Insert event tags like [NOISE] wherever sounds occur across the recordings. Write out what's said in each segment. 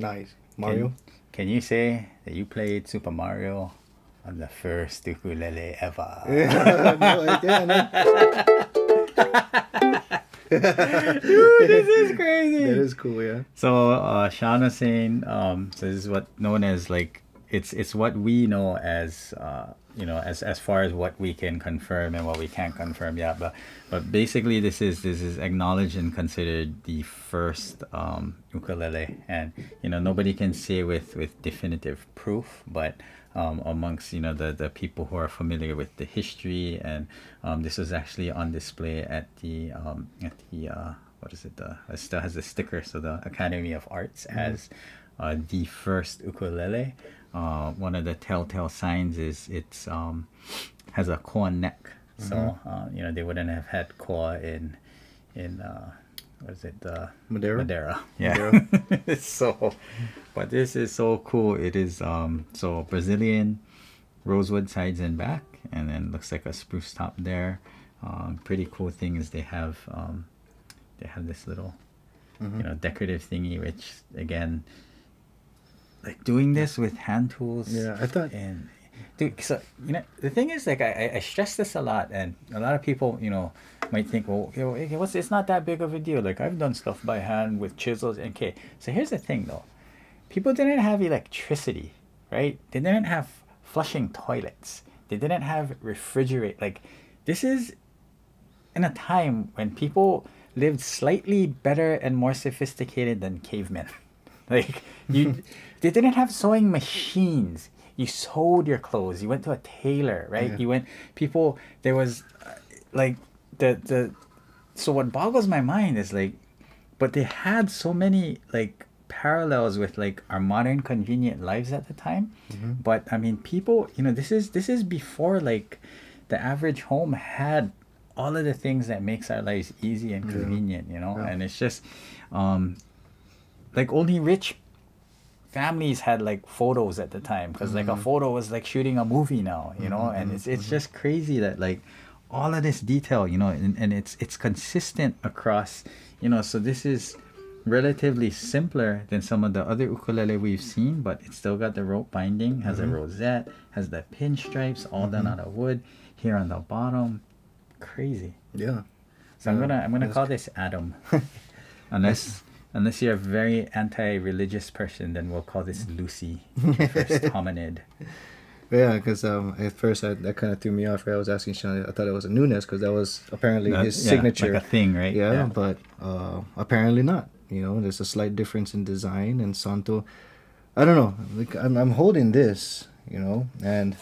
Nice. Mario. Can, can you say that you played Super Mario on the first ukulele ever? [LAUGHS] no, I can't. [LAUGHS] Dude, this is crazy. That is cool. Yeah. So uh, Shawn saying, um, so this is what known as like it's it's what we know as uh, you know as as far as what we can confirm and what we can't confirm. Yeah, but but basically this is this is acknowledged and considered the first um, ukulele, and you know nobody can say with with definitive proof, but um, amongst you know the the people who are familiar with the history and um, this was actually on display at the um, at the uh, what is it? The it still has the sticker so the Academy of Arts as uh, the first ukulele uh, one of the telltale signs is it's um, has a koa neck. So uh, you know they wouldn't have had koa in in uh, what is it uh, Madeira? Madeira. Yeah. [LAUGHS] So but this is so cool. It is um so Brazilian rosewood sides and back and then looks like a spruce top there. Um, pretty cool thing is they have um, they have this little you know decorative thingy which again like doing this with hand tools Yeah, I thought- and dude so uh, you know the thing is like I, I- stress this a lot and a lot of people you know might think well okay, well, okay, what's it's not that big of a deal. Like i've done stuff by hand with chisels. And okay so here's the thing though. People didn't have electricity right? They didn't have flushing toilets. They didn't have refrigerate like this is in a time when people lived slightly better and more sophisticated than cavemen. [LAUGHS] like you they didn't have sewing machines. You sewed your clothes. You went to a tailor, right? Yeah. You went people there was uh, like the the so what boggles my mind is like but they had so many like parallels with like our modern convenient lives at the time but i mean people you know this is this is before like the average home had all of the things that makes our lives easy and convenient you know Yeah. and it's just um like only rich families had like photos at the time because like a mm-hmm. photo was like shooting a movie now you know? Mm-hmm. And it's it's mm-hmm. just crazy that like all of this detail you know and, and it's it's consistent across you know? So this is relatively simpler than some of the other ukulele we've seen but it's still got the rope binding has a rosette has the pinstripes all done out of wood here on the bottom. Crazy. Yeah. so I'm gonna I'm gonna that's call this Adam, [LAUGHS] unless unless you're a very anti-religious person, then we'll call this Lucy, the first [LAUGHS] hominid. Yeah, because um, at first I, that kind of threw me off. Right? I was asking Shawn. I thought it was a Nunes because that was apparently That- his yeah, signature. like a thing, right? Yeah, Yeah. but uh, apparently not. You know, there's a slight difference in design and Santo. I don't know. Like I'm, I'm holding this. You know, and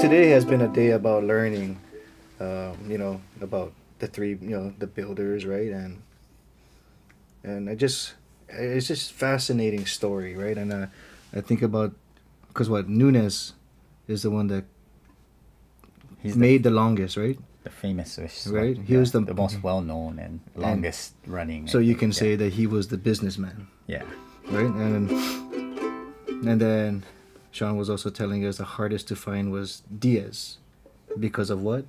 today has been a day about learning. Um, you know about the three. You know the builders, right? And and I just it's just fascinating story, right? And uh, I think about because what Nunes is the one that He's made the longest, right? the, the famous, Swiss, Right, he was the- the most well-known and longest running. So you can yeah. say that he was the businessman, yeah. right? And and then Shawn was also telling us the hardest to find was Dias, because of what?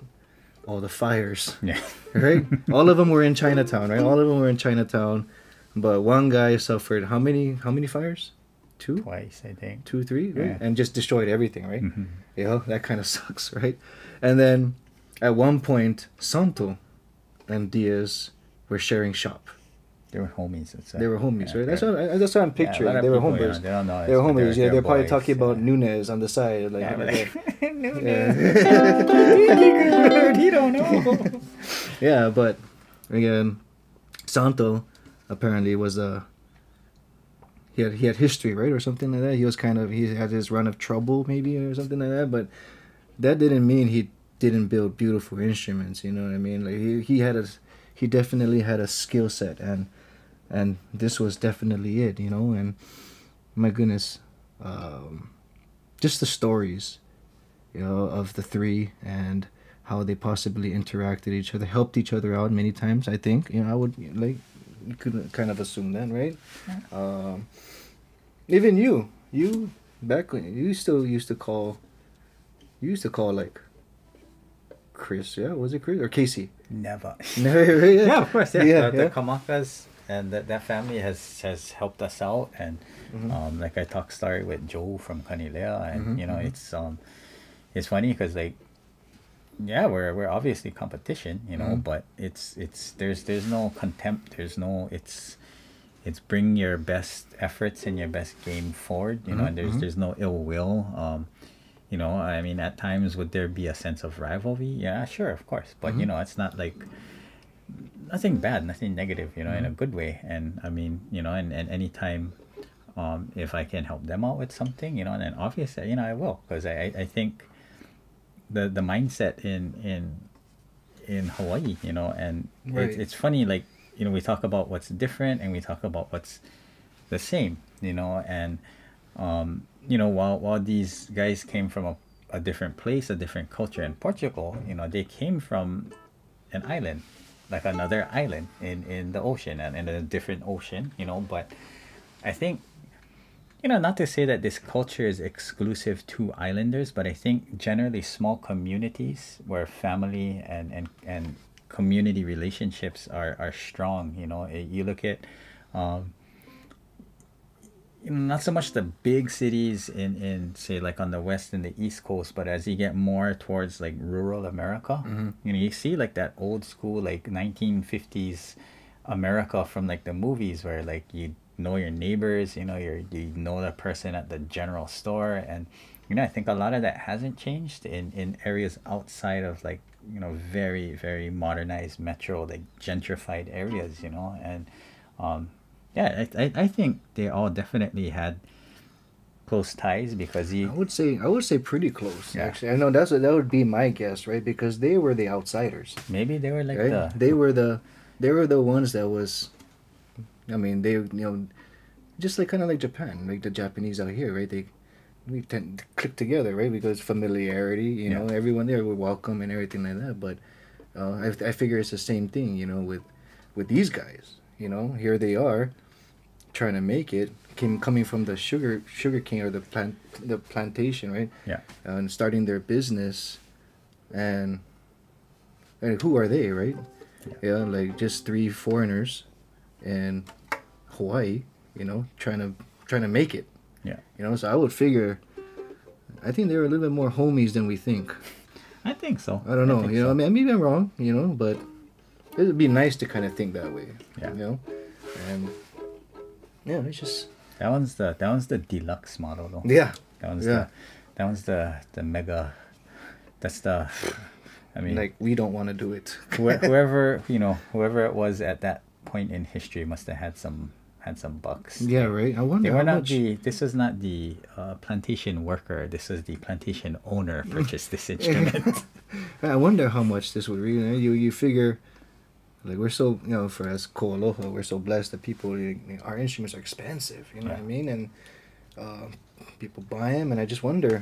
All the fires, Yeah. right? All of them were in Chinatown, right? All of them were in Chinatown, but one guy suffered how many? How many fires? Two, Twice, I think. two, three, right? And just destroyed everything, right? Mhm. You know that kind of [LAUGHS] sucks, right? And then at one point, Santo and Dias were sharing shop. They were homies. Uh, They were homies, yeah, right? That's what I, that's what I'm picturing. of they were people, you know, homies. they don't know they were homies. Yeah, they're, probably boys, talking about yeah. Nunes on the side, like. Yeah, like, [LAUGHS] [LAUGHS] good, he don't know. yeah, but again, Santo apparently was a. He had he had history, right, or something like that. He was kind of he had his run of trouble, maybe, or something like that. But that didn't mean he didn't build beautiful instruments. You know what I mean? Like he he had a he definitely had a skill set, and and this was definitely it. You know, and my goodness, um, just the stories, you know, of the three and how they possibly interacted each other, helped each other out many times. I think you know I would like you could kind of assume that, right? Um, even you, you back when you still used to call, you used to call like Chris, yeah, was it Chris or Casey? Never. No, [LAUGHS] yeah, Yeah, of course. Yeah, Yeah, the, yeah. the Kamakas. and that that family has has helped us out, and Mm-hmm. um, like I talked story with Joe from Kanilea, and Mm-hmm, you know it's um, it's funny because like yeah we're we're obviously competition you know Mm-hmm. but it's it's there's there's no contempt there's no it's it's bring your best efforts and your best game forward you know and Mm-hmm, there's there's no ill will um you know i mean at times would there be a sense of rivalry yeah sure of course but Mm-hmm. you know it's not like nothing bad nothing negative you know in a Mm-hmm. good way and i mean you know and, and anytime um if i can help them out with something you know and then obviously you know i will because I i think the the mindset in in in Hawaii, you know, and Right. it's it's funny like you know we talk about what's different and we talk about what's the same, you know, and um, you know while while these guys came from a, a different place, a different culture in Portugal, you know, they came from an island, like another island in in the ocean and in a different ocean, you know, but I think you know, not to say that this culture is exclusive to islanders, but I think generally small communities where family and and, and community relationships are, are strong. You know, Eh, you look at, um, you know, not so much the big cities in, in say like on the west and the east coast, but as you get more towards like rural America, you know, you see like that old school like 1950s America from like the movies where like you know your neighbors, you know your you know the person at the general store, and you know I think a lot of that hasn't changed in in areas outside of like you know very very modernized metro like gentrified areas, you know, and um, yeah, I, I I think they all definitely had close ties because he I would say I would say pretty close. Yeah. Actually, I know that's what that would be my guess, right? Because they were the outsiders, maybe they were like right? the They were the they were the ones that was. I mean, they you know, just like kind of like Japan, like the Japanese out here, right? They we tend to click together, right? Because familiarity, you know, everyone there were welcome and everything like that. But uh, I I figure it's the same thing, you know, with with these guys. You know, here they are, trying to make it. Came coming from the sugar sugar cane or the plant the plantation, right? yeah and starting their business and and who are they right yeah. like just three foreigners in hawaii you know trying to trying to make it yeah. you know so i would figure i think they're a little bit more homies than we think I think so. i don't know think you know so. i mean maybe i'm wrong you know but it would be nice to kind of think that way Yeah. you know and yeah it's just that one's the that one's the deluxe model though. yeah That one's Yeah. the that one's the the mega. That's the. I mean, like we don't want to do it whoe- [LAUGHS] whoever you know, whoever it was at that point in history must have had some had some bucks. yeah right i wonder They were how not much the. This was not the uh, plantation worker. This was the plantation owner purchased this [LAUGHS] instrument. [LAUGHS] I wonder how much this would really. You you figure, like we're so you know for us Koaloha, we're so blessed that people you know, our instruments are expensive. You know what I mean? And uh, people buy them, and I just wonder.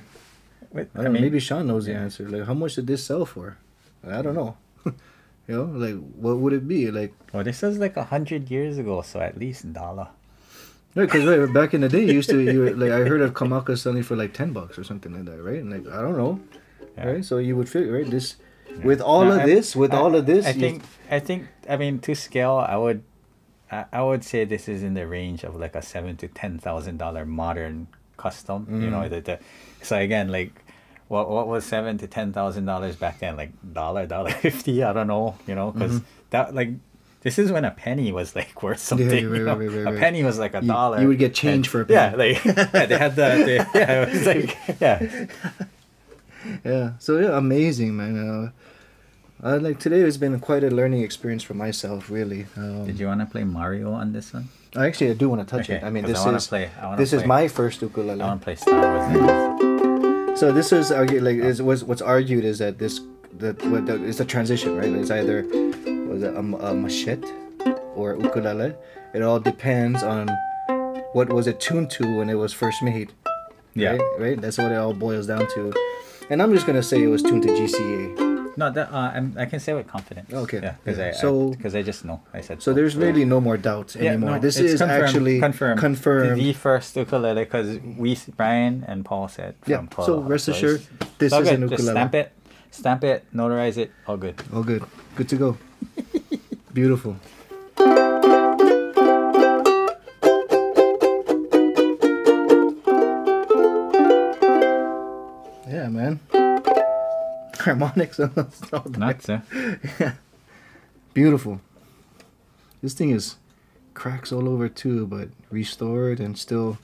But, I don't know, maybe Shawn knows the answer. Like, how much did this sell for? I don't know. [LAUGHS] you know, like what would it be? Like, Well, this was like a hundred years ago, so at least dollar. because right, back in the day, you used to you like I heard of Kamaka selling for like ten bucks or something like that, right? And like I don't know, Yeah. right? So you would figure right this. With all No, of I- this, with I- all of this, I think I think I mean to scale, I would I, I would say this is in the range of like a seven to ten thousand dollar modern custom. You know, Mm. the, the so again like what what was seven to ten thousand dollars back then? Like dollar dollar [LAUGHS] fifty? I don't know. You know, because that like. This is when a penny was like [LAUGHS] worth something. Mm-hmm. right, you right, know? right, right, A penny was like a You- dollar. you would get change and- for a Yeah, penny. like [LAUGHS] yeah, they had the, the yeah, it was like yeah. Yeah. So yeah, amazing, man. Uh, uh, like today has been quite a learning experience for myself, really. Um, Did you want to play Mario on this one? I actually I do want to touch Okay, it. I mean, this I is play- I this is my first I ukulele. want to play Star Wars. So this is like is was what's argued is that this that what the, it's a transition, right? It's either was it a, a machete or ukulele. It all depends on what was it tuned to when it was first made. Yeah. Right. Right. That's what it all boils down to. And I'm just gonna say it was tuned to GCA. No, that uh, I'm, I can say with confidence. Okay. Yeah, because Yeah. I So- because I, just know. I said So so. there's really no more doubt Yeah, anymore. no, this is confirmed, actually confirmed. confirmed. The first ukulele because we Brian and Paul said from Yeah, Paul. so rest assured, it's- this all is an Just ukulele. stamp it, stamp it, notarize it, all good. Oh, good. Good to go. Beautiful. [LAUGHS] harmonics. all that. Nuts, eh? yeah. Beautiful. This thing is cracks all over too, but restored and still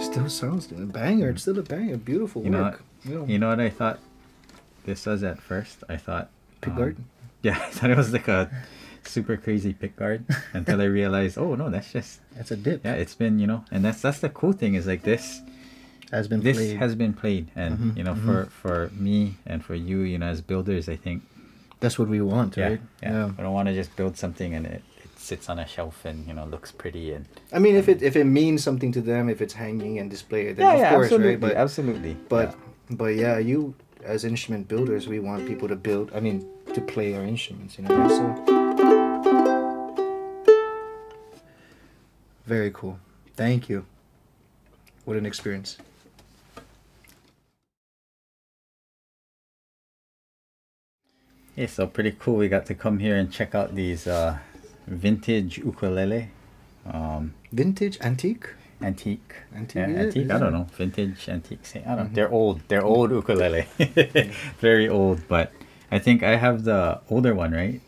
still sounds a banger. It's still a banger. Beautiful You know work. You know, You know what I thought this was at first? I thought. pick um, guard. Yeah, [LAUGHS] I thought it was like a super crazy pick guard until I [LAUGHS] realized, oh no, that's just That's a dip. yeah, it's been you know, and that's that's the cool thing is like this Has been this played. has been played, and Mhm, you know, mhm. for for me and for you, you know, as builders, I think That's what we want, yeah, right? yeah, I don't want to just build something and it, it sits on a shelf and you know looks pretty and I mean, if it if it means something to them, if it's hanging and displayed, then yeah, of yeah, course, absolutely, right? But absolutely, but yeah. but yeah, you as instrument builders, we want people to build. I mean, to play our instruments, you know. So very cool. Thank you. What an experience. Yeah, so pretty cool. We got to come here and check out these uh, vintage ukulele, um, Vintage, antique. antique, Antique, yeah, antique. I don't know, vintage, antique. I don't. know. Mhm. They're old. They're old ukulele, [LAUGHS] very old. But I think I have the older one, right?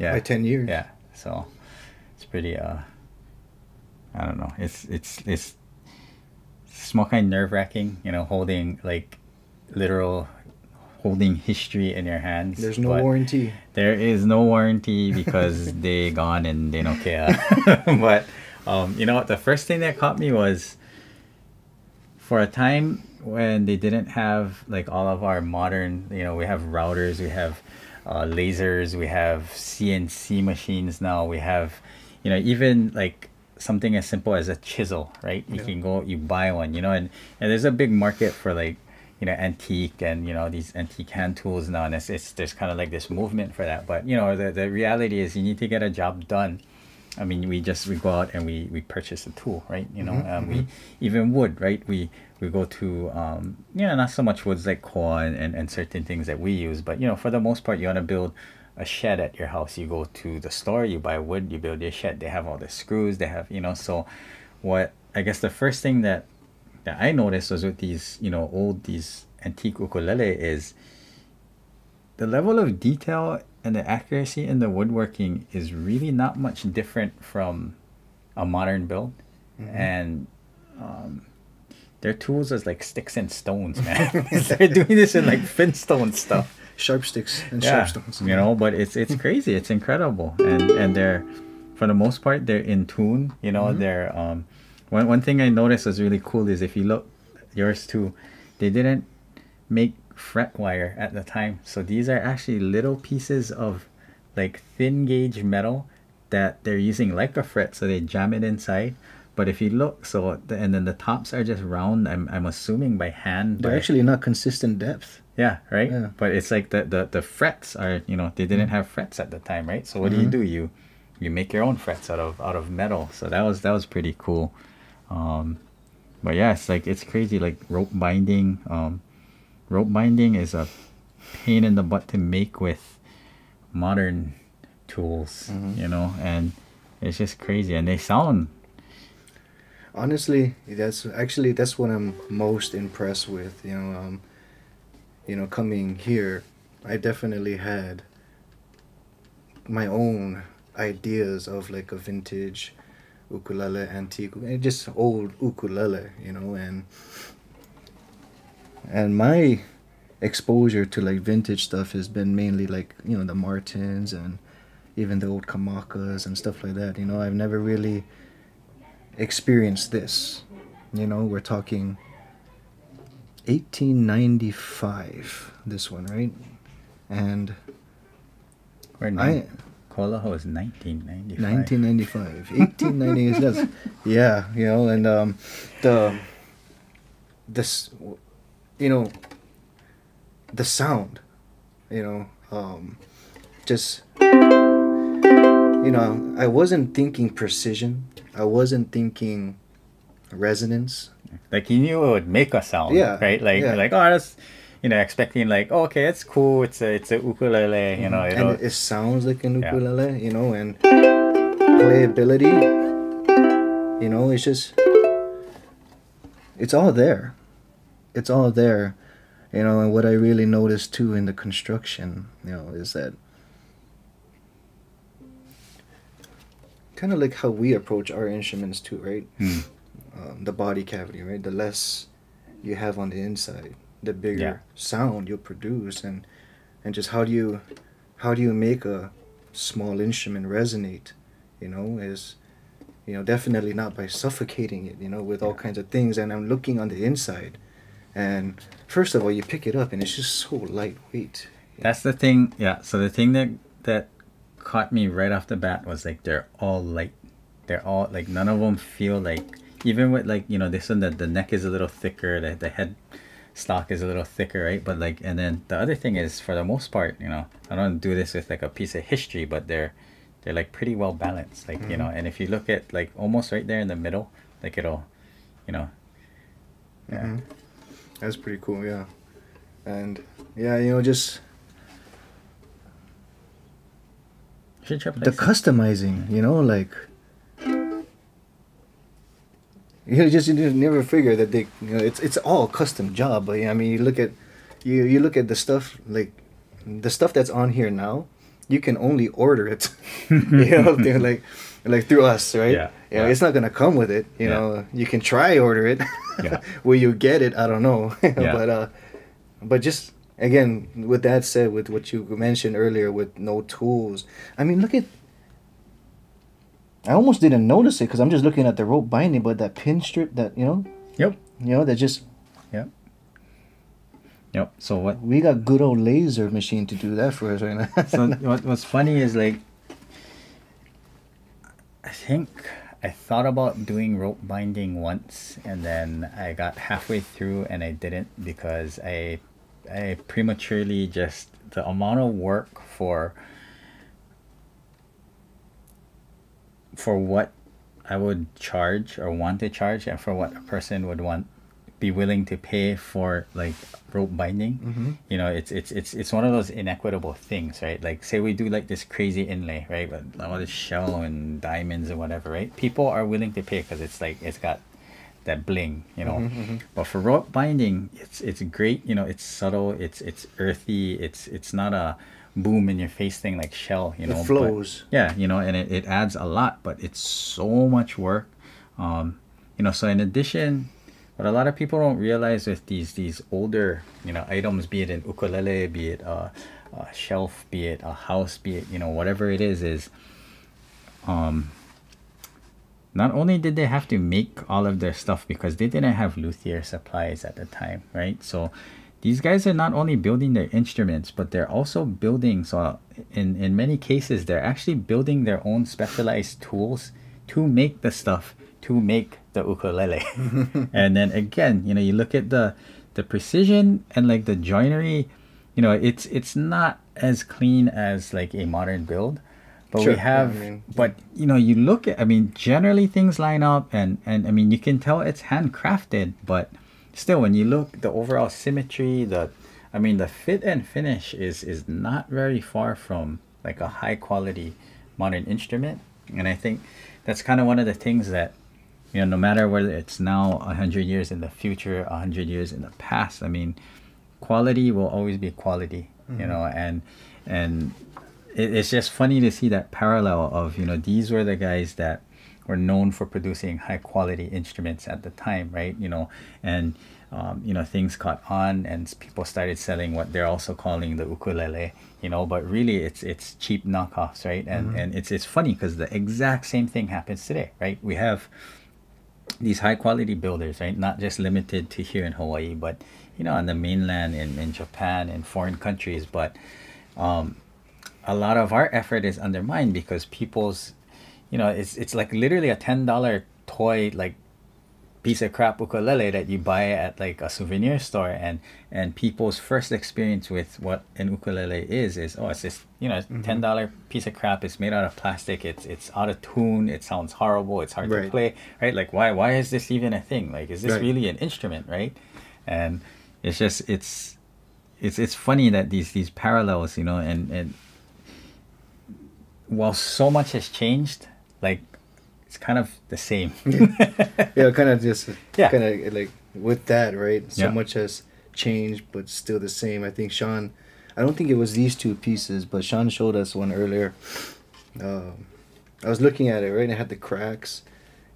Yeah, By ten years. yeah. So it's pretty. Uh, I don't know. It's it's it's small kind of nerve wracking. You know, holding like literal, holding history in your hands. There's no warranty. there is no warranty because [LAUGHS] they gone and they don't care. [LAUGHS] but um, you know what? The first thing that caught me was for a time when they didn't have like all of our modern. You know, we have routers, we have uh, lasers, we have CNC machines now. We have, you know, even like something as simple as a chisel, right? You Yeah. can go, you buy one, you know, and and there's a big market for like you know antique and you know these antique hand tools now and it's, it's there's kind of like this movement for that. But you know the, the reality is you need to get a job done. I mean we just we go out and we we purchase a tool right? You know Mhm, um, we even wood right? We we go to um you know not so much woods like koa and, and, and certain things that we use but you know for the most part you want to build a shed at your house. You go to the store you buy wood you build your shed. They have all the screws they have you know so what i guess the first thing that that I noticed was with these, you know, old these antique ukulele is the level of detail and the accuracy in the woodworking is really not much different from a modern build, Mhm. and um, their tools is like sticks and stones, man. [LAUGHS] They're doing this in like Flintstone stuff Sharp sticks and yeah, sharp stones. you know but it's it's crazy it's incredible and and they're for the most part they're in tune you know Mhm. they're um one, one thing i noticed was really cool is if you look yours too they didn't make fret wire at the time so these are actually little pieces of like thin gauge metal that they're using like a fret so they jam it inside but if you look so the, and then the tops are just round i'm, I'm assuming by hand They're actually not consistent depth. yeah, right. Yeah. But it's like the, the the frets are you know they didn't have frets at the time, right? So what do you Mhm. do? You you make your own frets out of out of metal. So that was that was pretty cool. Um, but yeah, it's like it's crazy. Like rope binding. Um, rope binding is a pain in the butt to make with modern tools, Mhm. you know, and it's just crazy. And they sound honestly that's actually that's what i'm most impressed with you know um you know coming here i definitely had my own ideas of like a vintage ukulele antique and just old ukulele you know and and my exposure to like vintage stuff has been mainly like you know the martins and even the old kamakas and stuff like that you know i've never really experienced this. You know, we're talking 1895, this one, right? And or I Koaloha is 1995. 1995, 1890 is just yeah, you know, and um, the this, you know, the sound, you know, um, just you know, I wasn't thinking precision. I wasn't thinking resonance. Like you knew it would make a sound, Yeah, right? Like yeah. like oh that's you know expecting like oh, okay it's cool it's a it's a ukulele you know and it, it sounds like an Yeah. ukulele, you know, and playability, you know, it's just, it's all there. It's all there. you know, and what I really noticed too in the construction, you know, is that kind of like how we approach our instruments too, right? Hmm. Um, the body cavity, right? The less you have on the inside, the bigger Yeah. sound you'll produce, and and just how do you how do you make a small instrument resonate? You know, is you know definitely not by suffocating it. You know, with all kinds of things. And I'm looking on the inside, and first of all, you pick it up, and it's just so lightweight. That's the thing. Yeah. So the thing that that caught me right off the bat was like they're all light. They're all like none of them feel like even with like you know this one that the neck is a little thicker, the the head stock is a little thicker, right? But like and then the other thing is for the most part, you know, I don't do this with like a piece of history, but they're they're like pretty well balanced, like you know. And if you look at like almost right there in the middle, like it'll, you know. Yeah. Mhm. That's pretty cool, yeah. And yeah, you know, just the customizing, you know, like you just you never figure that they, you know, it's it's all custom job. But yeah, I mean, you look at you you look at the stuff like the stuff that's on here now, you can only order it, [LAUGHS] you know, they're like like through us, right? Yeah, You know, yeah. it's not gonna come with it. You Yeah. know, you can try order it. Yeah. [LAUGHS] Will you get it? I don't know. [LAUGHS] Yeah. but uh, but just again with that said, with what you mentioned earlier, with no tools, I mean, look at. I almost didn't notice it because I'm just looking at the rope binding, but that pin strip, that you know, Yep. you know, that just Yep. Yep. So what we got good old laser machine to do that for us right now. [LAUGHS] so what, what's funny is like i think i thought about doing rope binding once and then i got halfway through and i didn't because i i prematurely just the amount of work for for what i would charge or want to charge and for what a person would want be willing to pay for like rope binding Mhm. you know it's it's it's it's one of those inequitable things right like say we do like this crazy inlay right but all this shell and diamonds and whatever right people are willing to pay because it's like it's got that bling you know Mhm, mhm. but for rope binding it's it's great you know it's subtle it's it's earthy it's it's not a boom in your face thing like shell you It know but- flows. yeah you know and it, it adds a lot but it's so much work um you know so in addition what a lot of people don't realize with these these older you know items be it an ukulele be it a, a shelf be it a house be it you know whatever it is is um not only did they have to make all of their stuff because they didn't have luthier supplies at the time right so these guys are not only building their instruments but they're also building so in in many cases they're actually building their own specialized tools to make the stuff to make the ukulele. [LAUGHS] And then again you know you look at the the precision and like the joinery you know it's it's not as clean as like a modern build but Sure, we yeah, have I mean- but you know you look at i mean generally things line up and and i mean you can tell it's handcrafted but still when you look the overall symmetry the i mean the fit and finish is is not very far from like a high quality modern instrument. And i think that's kind of one of the things that you know no matter whether it's now 100 years in the future 100 years in the past i mean quality will always be quality you mm-hmm. know and and it, it's just funny to see that parallel of you know these were the guys that were known for producing high quality instruments at the time right you know and um, you know things caught on and people started selling what they're also calling the ukulele you know but really it's it's cheap knockoffs right and and it's it's funny because the exact same thing happens today right we have these high quality builders, right? Not just limited to here in Hawaii, but you know, on the mainland in, in Japan and foreign countries. But um, a lot of our effort is undermined because people's, you know, it's it's like literally a ten dollar toy like piece of crap ukulele that you buy at like a souvenir store and and people's first experience with what an ukulele is is oh it's this you know mm-hmm. ten dollar piece of crap. It's made out of plastic. It's it's out of tune. It sounds horrible. It's hard to play right? Like why why is this even a thing? Like is this Right. really an instrument right? And it's just it's it's it's funny that these these parallels you know and and while so much has changed like it's kind of the same [LAUGHS] yeah, kind of just Yeah. kind of like with that, right? So Yeah. much has changed, but still the same. I think Shawn, I don't think it was these two pieces, but Shawn showed us one earlier. Um, I was looking at it right, and it had the cracks.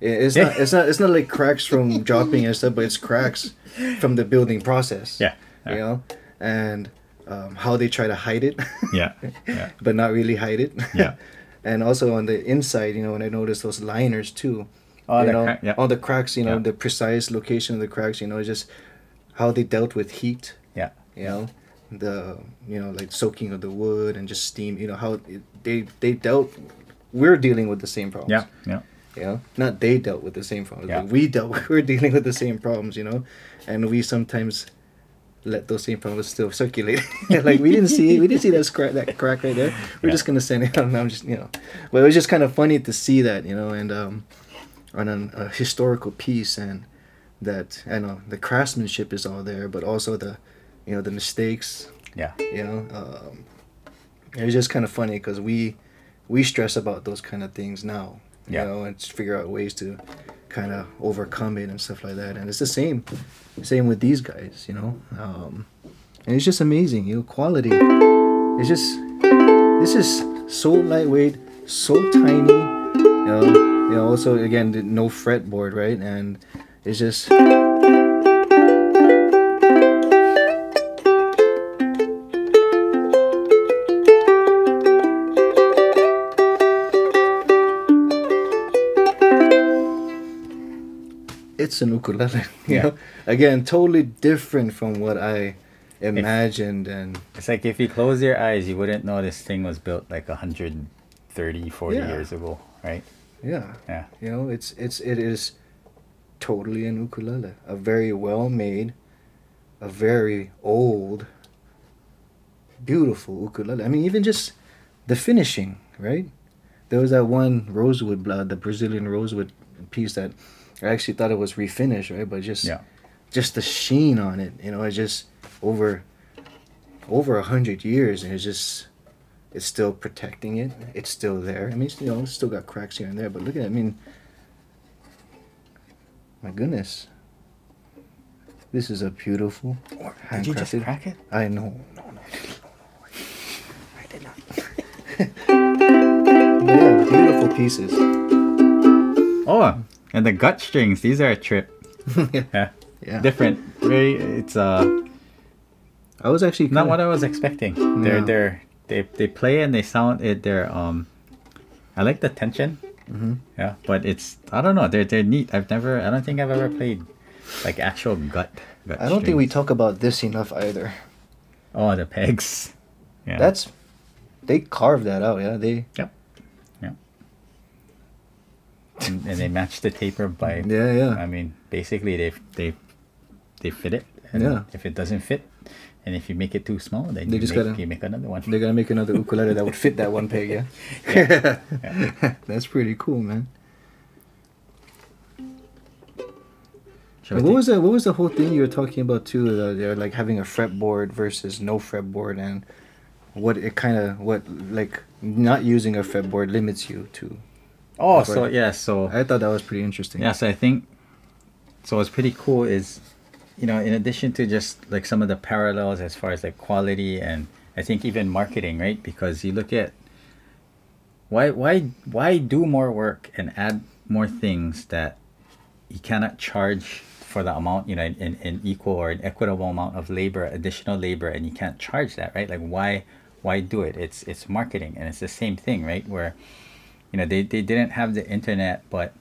It- It's not. It's not. It's not like cracks from [LAUGHS] dropping and stuff, but it's cracks from the building process. Yeah. You know, and um, how they try to hide it. Yeah. [LAUGHS] Yeah. but not really hide it. Yeah. And also on the inside, you know, when I noticed those liners too. Oh, you know, crack- yeah. all the cracks, you know, Yeah. the precise location of the cracks, you know, just how they dealt with heat, Yeah. you know, the you know like soaking of the wood and just steam, you know how it, they they dealt. We're dealing with the same problems. Yeah. Yeah. You know, not they dealt with the same problems. Yeah. We dealt. [LAUGHS] We're dealing with the same problems. You know, and we sometimes let those same problems still circulate. [LAUGHS] like we didn't see we didn't see that crack that crack right there. We're Yeah. just gonna send it out. And I'm just you know, but it was just kind of funny to see that you know, and um, on an, a historical piece and that I know the craftsmanship is all there, but also the you know the mistakes. Yeah. You know, um, it was just kind of funny because we we stress about those kind of things now. You Yeah. know, and figure out ways to kind of overcome it and stuff like that. And it's the same, same with these guys. You know, um, and it's just amazing. You know, quality. It's just this is so lightweight, so tiny. You know, you know. Also, again, no fretboard, right? And it's just. It's an ukulele. [LAUGHS] Yeah. know, again, totally different from what I imagined and It's like if you close your eyes, you wouldn't know this thing was built like 130, 40 Yeah. years ago, right? yeah. Yeah. You know, it's it's it is totally an ukulele. A very well made, a very old, beautiful ukulele. I mean, even just the finishing, right? There was that one rosewood blood, the Brazilian rosewood piece that I actually thought it was refinished, right? But just Yeah. just the sheen on it, you know, it's just over over a hundred years, and it's just it's still protecting it. It's still there. I mean, you know, it's still got cracks here and there, but look at it. I mean, my goodness, this is a beautiful Did you just crack it? I know, no, no, I did not. [LAUGHS] yeah, beautiful pieces. Oh, and the gut strings, these are a trip. yeah. [LAUGHS] Yeah. yeah. Different. Very, it's uh, I was actually not kinda- what I was expecting. They're, they're, they, they play and they sound it. They're, um, I like the tension. Mhm. Yeah, but it's, I don't know. They're, they're neat. I've never, I don't think I've ever played like actual gut. gut I don't think we talk about this enough either. Oh, the pegs. Yeah. That's they carved that out. Yeah, they. Yep. Yeah. And, and they match the taper by. Yeah, yeah. I mean, basically they they they fit it. And Yeah. If it doesn't fit, and if you make it too small, then They you just make, gotta- you make another one. They're gonna make another ukulele that would fit that one peg. Yeah. [LAUGHS] [LAUGHS] That's pretty cool, man. What was the what was the whole thing you were talking about too? Uh, they're like having a fretboard versus no fretboard, and what it kind of what like not using a fretboard limits you to. Oh, so yeah, so I thought that was pretty interesting. yeah, so I think so. What's pretty cool is, you know, in addition to just like some of the parallels as far as like quality and I think even marketing, right? Because you look at why why why do more work and add more things that you cannot charge for the amount, you know, in, in equal or an equitable amount of labor, additional labor, and you can't charge that, right? Like why why do it? It's it's marketing and it's the same thing, right? Where you know they, they didn't have the internet but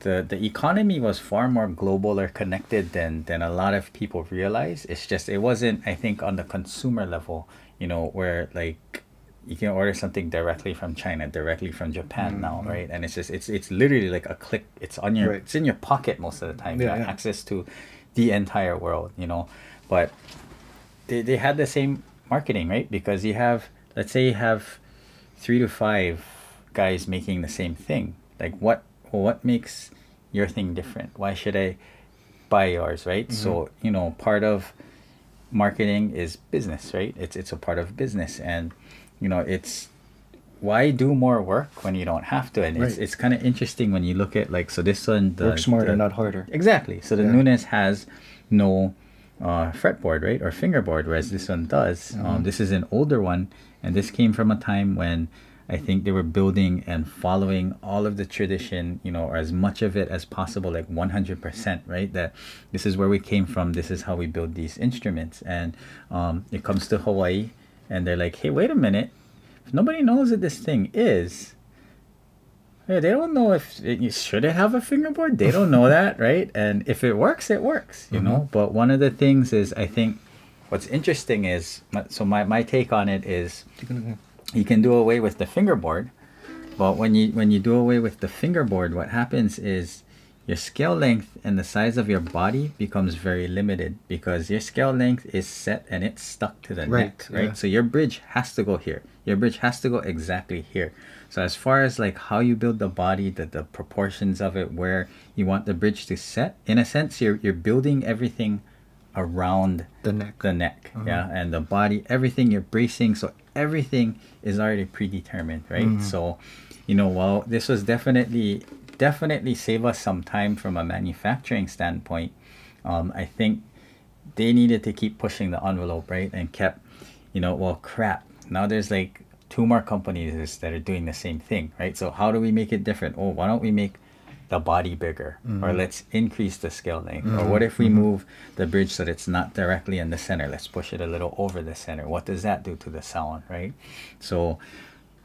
the the economy was far more global or connected than than a lot of people realize. It's just it wasn't i think on the consumer level you know where like you can order something directly from china directly from japan mm-hmm. now right? And it's just it's it's literally like a click. It's on your Right. it's in your pocket most of the time. You Yeah, have yeah. access to the entire world you know? But they, they had the same marketing right? Because you have let's say you have three to five guys making the same thing like what what makes your thing different why should i buy yours right so you know part of marketing is business right it's it's a part of business and you know it's why do more work when you don't have to and it's Right. it's kind of interesting when you look at like so this one the, Work smarter, the- not harder. Exactly. So the Yeah. Nunes has no uh, fretboard, right, or fingerboard, whereas this one does. Um, this is an older one, and this came from a time when I think they were building and following all of the tradition, you know, or as much of it as possible, like 100%, right? That this is where we came from, this is how we build these instruments. And um, it comes to Hawaii, and they're like, hey, wait a minute. If nobody knows what this thing is, hey, they don't know if it, should it have a fingerboard. They don't know that, [LAUGHS] right? And if it works, it works, you know. But one of the things is, I think, what's interesting is, so my, my take on it is, you can do away with the fingerboard, but when you when you do away with the fingerboard, what happens is your scale length and the size of your body becomes very limited because your scale length is set and it's stuck to the Right, neck, right? yeah. So your bridge has to go here. Your bridge has to go exactly here. So as far as like how you build the body, the, the proportions of it, where you want the bridge to set, in a sense, you're you're building everything around The neck. the neck yeah and the body everything you're bracing so everything is already predetermined right? So you know while this was definitely definitely save us some time from a manufacturing standpoint um, i think they needed to keep pushing the envelope right and kept you know well crap now there's like two more companies that are doing the same thing right? So how do we make it different? Oh why don't we make the body bigger or mm-hmm. let's increase the scale length. Or mm-hmm. what if we mm-hmm. move the bridge so that it's not directly in the center? Let's push it a little over the center. What does that do to the sound right? So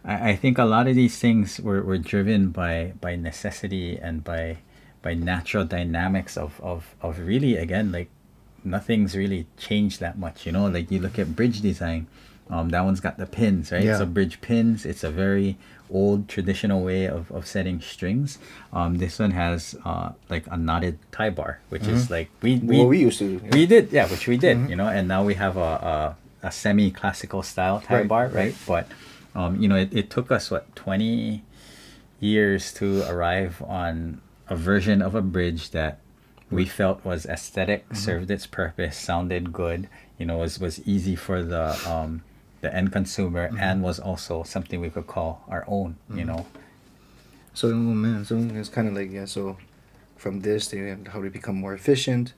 I, I think a lot of these things were, were driven by by necessity and by by natural dynamics of, of of really again like nothing's really changed that much you know? Like you look at bridge design um, that one's got the pins right? Yeah. so bridge pins it's a very old traditional way of, of setting strings um, this one has uh, like a knotted tie bar which is like we we, what we used to yeah. we did yeah which we did you know and now we have a, a, a semi-classical style tie Right, bar right, but um, you know it, it took us what 20 years to arrive on a version of a bridge that we felt was aesthetic served its purpose sounded good you know was was easy for the um the end consumer mm-hmm. and was also something we could call our own you mm-hmm. know So oh man, so it's kind of like yeah. So from this, they how to become more efficient.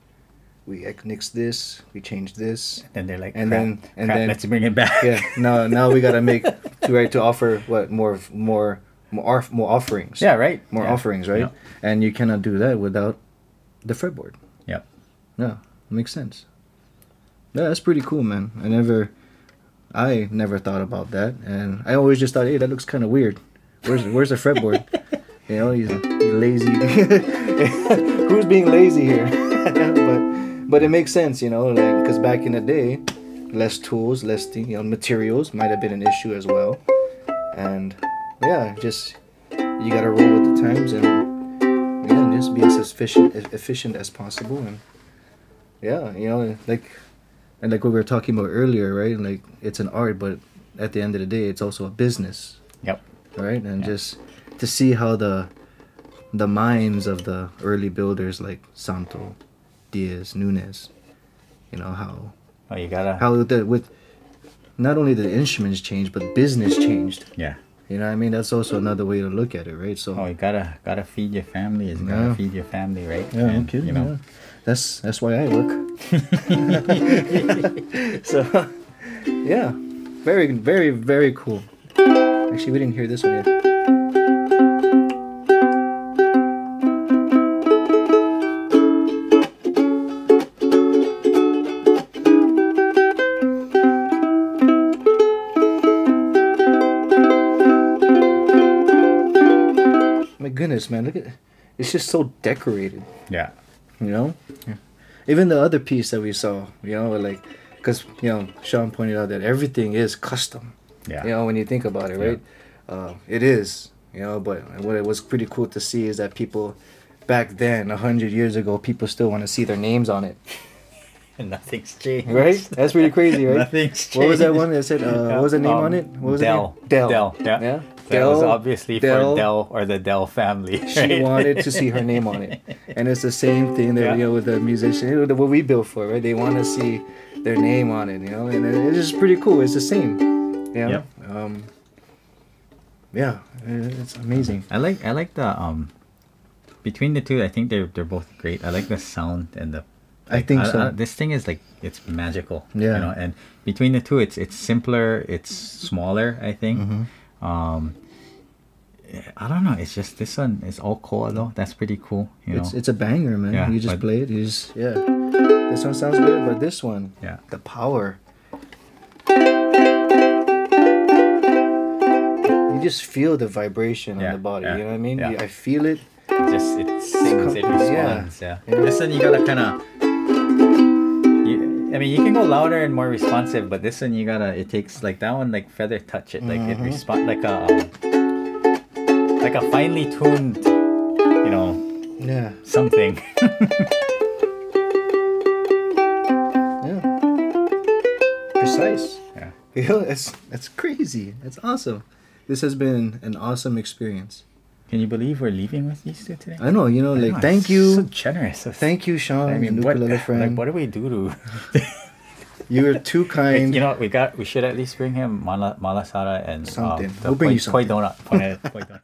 We nix this, we change this. and they're like And then- and crap, then- let's bring it back Yeah. Now [LAUGHS] now we gotta make to right to offer what more more more more offerings. yeah right More Yeah. offerings, right? And you cannot do that without the fretboard. yeah Yeah, makes sense. Yeah, that's pretty cool, man. I never, I never thought about that, and I always just thought, hey, that looks kind of weird. Where's where's the fretboard? [LAUGHS] you know, he's, lazy. [LAUGHS] Who's being lazy here? [LAUGHS] but but it makes sense, you know, like because back in the day, less tools, less thing, you know, materials might have been an issue as well, and yeah, just you gotta roll with the times and yeah, just be as efficient efficient as possible and yeah, you know, like and like what we were talking about earlier, right? Like it's an art, but at the end of the day, it's also a business, yep right? And Yeah. just to see how the the minds of the early builders like Santo, Dias, Nunes, you know how oh you gotta how the with not only the instruments changed, but business changed. yeah You know what I mean? That's also another way to look at it, right? So Oh, you gotta gotta feed your family. You Yeah. gotta feed your family, right? Yeah, And, no kidding. You know, yeah. That's that's why I work. [LAUGHS] so, yeah, very very very cool. Actually, we didn't hear this one yet. My goodness, man! Look at it. it's just so decorated. yeah, you know even the other piece that we saw you know like because you know shawn pointed out that everything is custom yeah, you know when you think about it Yeah. right uh, it is you know but what it was pretty cool to see is that people back then a hundred years ago people still want to see their names on it [LAUGHS] And nothing's changed. right that's pretty crazy [LAUGHS] right Nothing's changed. what was that one that said uh, what was the name Um, on it what was Dell. dell Dell. Yeah. yeah That was obviously Dell. for Dell or the Dell family. she right? wanted to see her name on it, [LAUGHS] and it's the same thing that Yeah. you know with the musician. What we built for, right? They want to see their name on it, you know, and it's just pretty cool. It's the same, you know. Yep. Um, yeah, it's amazing. I like I like the um between the two. I think they're they're both great. I like the sound and the I think I- so. I- this thing is like it's magical. Yeah. You know, and between the two, it's it's simpler. It's smaller. I think. Mm-hmm. Um, I don't know. It's just this one is all koa though. That's pretty cool. You it's know. it's a banger, man. Yeah, you just play it. You just yeah. This one sounds good, but this one, yeah. the power. You just feel the vibration Yeah, on the body. yeah, You know what I mean? yeah. I feel it. It just it sings. It responds. Yeah. Yeah. This one you gotta kind of. I mean, you can go louder and more responsive, but this one you gotta. It takes like that one, like feather touch it, like it Mm-hmm. respond like a um, like a finely tuned, you know, Yeah. something. [LAUGHS] Yeah. Precise. yeah. [LAUGHS] It's that's crazy. It's awesome. This has been an awesome experience. Can you believe we're leaving with these two today? I know, you know, like know, thank you. So generous. Thank you, Shawn, I mean, what, [LAUGHS] like, what do we do to? you were too kind. you know, we got. We should at least bring him mala, malasada and Something. Um, We'll bring koi, you koi something. donut. Koi- [LAUGHS] koi donut.